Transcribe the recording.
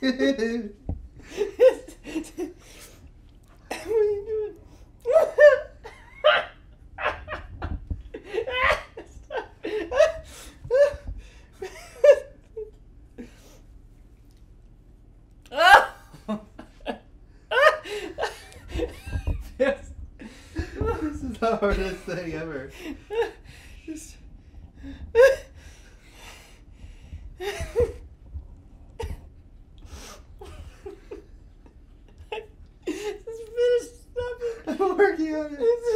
what are you doing? this is the hardest thing ever. Yeah.